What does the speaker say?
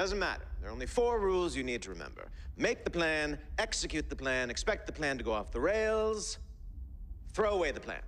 Doesn't matter. There are only four rules you need to remember make the plan, execute the plan, expect the plan to go off the rails, throw away the plan.